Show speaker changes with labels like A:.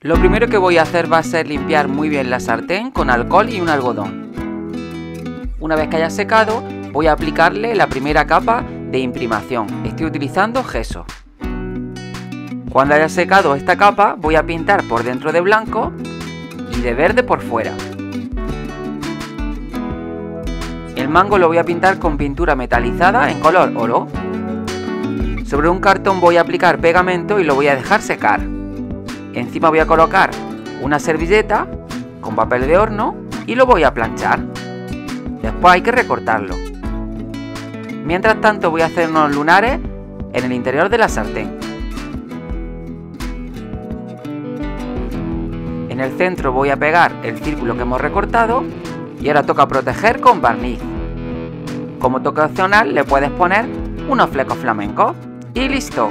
A: Lo primero que voy a hacer va a ser limpiar muy bien la sartén con alcohol y un algodón. Una vez que haya secado, voy a aplicarle la primera capa de imprimación. Estoy utilizando gesso. Cuando haya secado esta capa, voy a pintar por dentro de blanco y de verde por fuera. El mango lo voy a pintar con pintura metalizada en color oro. Sobre un cartón voy a aplicar pegamento y lo voy a dejar secar. Encima voy a colocar una servilleta con papel de horno y lo voy a planchar. Después hay que recortarlo. Mientras tanto voy a hacer unos lunares en el interior de la sartén. En el centro voy a pegar el círculo que hemos recortado y ahora toca proteger con barniz. Como toque opcional le puedes poner unos flecos flamencos y listo.